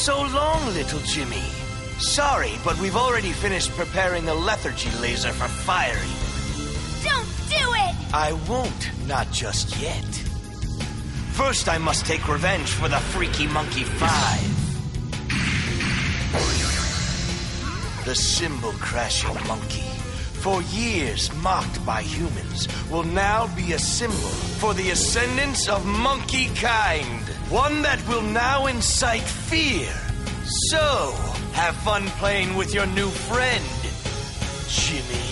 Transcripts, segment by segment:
so long, little Jimmy? Sorry, but we've already finished preparing the lethargy laser for firing. Don't do it! I won't, not just yet. First, I must take revenge for the Freaky Monkey Five. The cymbal crashing monkey, for years mocked by humans, will now be a symbol for the ascendance of monkey kind. One that will now incite fear. So, have fun playing with your new friend, Jimmy.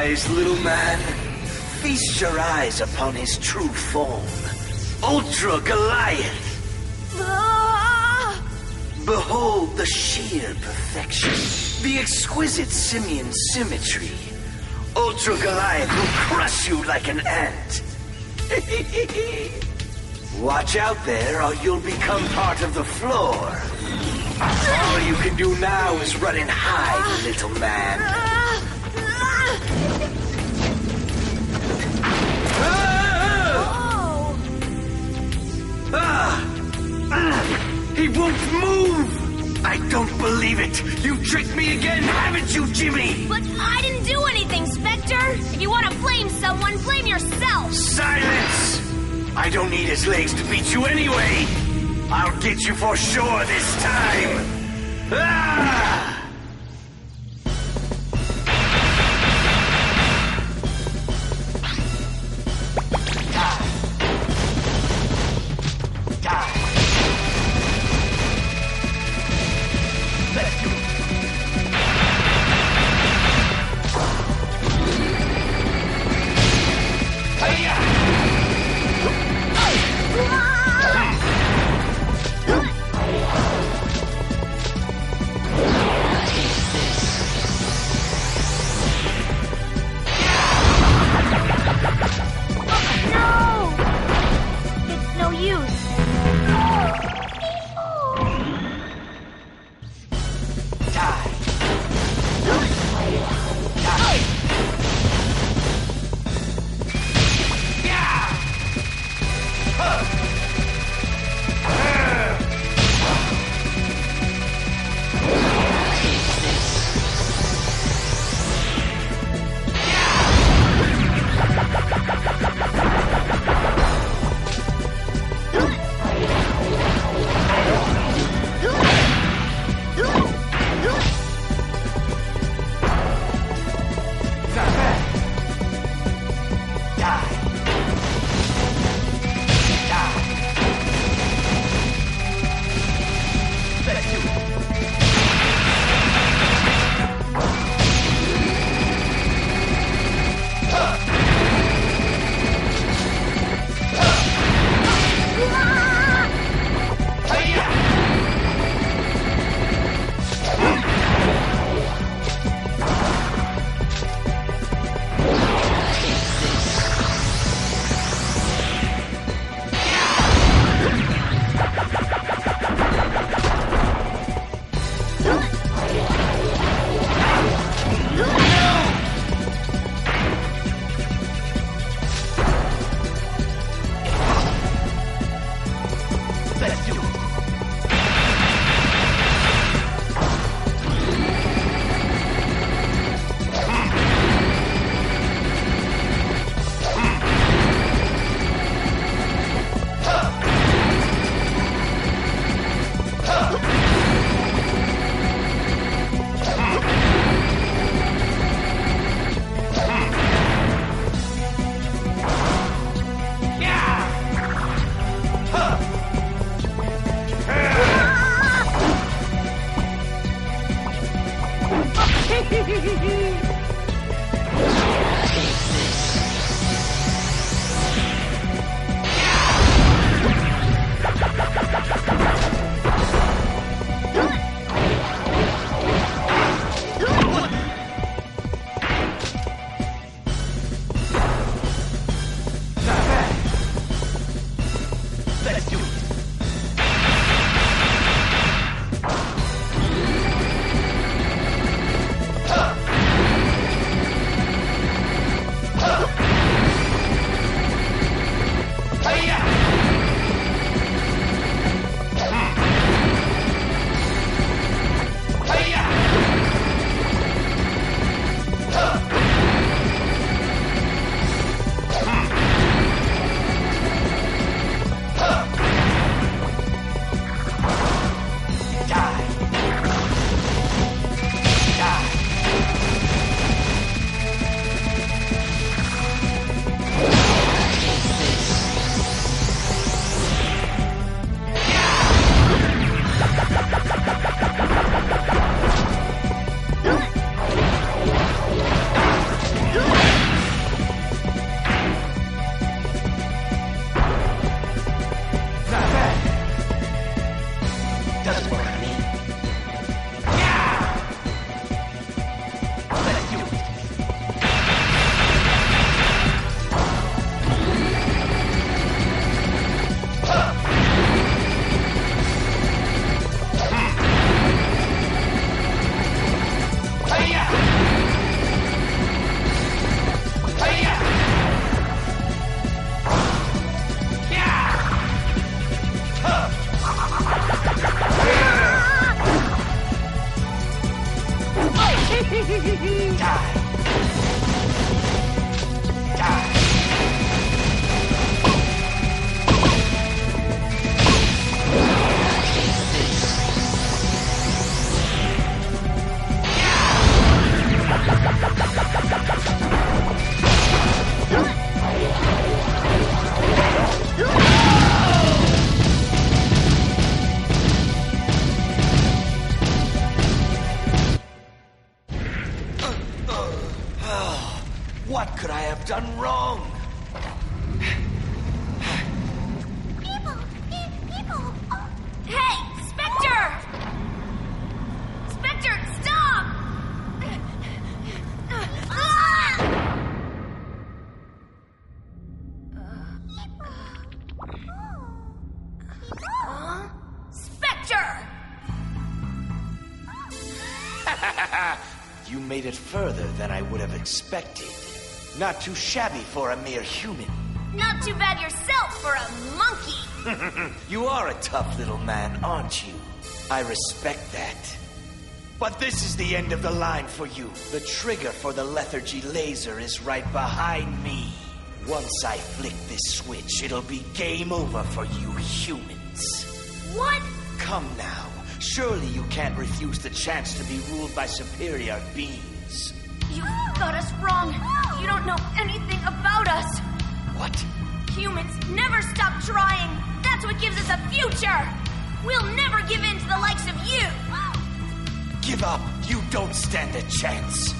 Surprise, little man. Feast your eyes upon his true form. Ultra Goliath. Ah! Behold the sheer perfection, the exquisite simian symmetry. Ultra Goliath will crush you like an ant. Watch out there, or you'll become part of the floor. All you can do now is run and hide, little man. He won't move! I don't believe it! You tricked me again, haven't you, Jimmy? But I didn't do anything, Specter! If you want to blame someone, blame yourself! Silence! I don't need his legs to beat you anyway! I'll get you for sure this time! Ah! Ah, you made it further than I would have expected. Not too shabby for a mere human. Not too bad yourself for a monkey! You are a tough little man, aren't you? I respect that. But this is the end of the line for you. The trigger for the lethargy laser is right behind me. Once I flick this switch, it'll be game over for you humans. What? Come now. Surely you can't refuse the chance to be ruled by superior beings. You got us wrong. You don't know anything about us. What? Humans never stop trying. That's what gives us a future. We'll never give in to the likes of you. Give up. You don't stand a chance.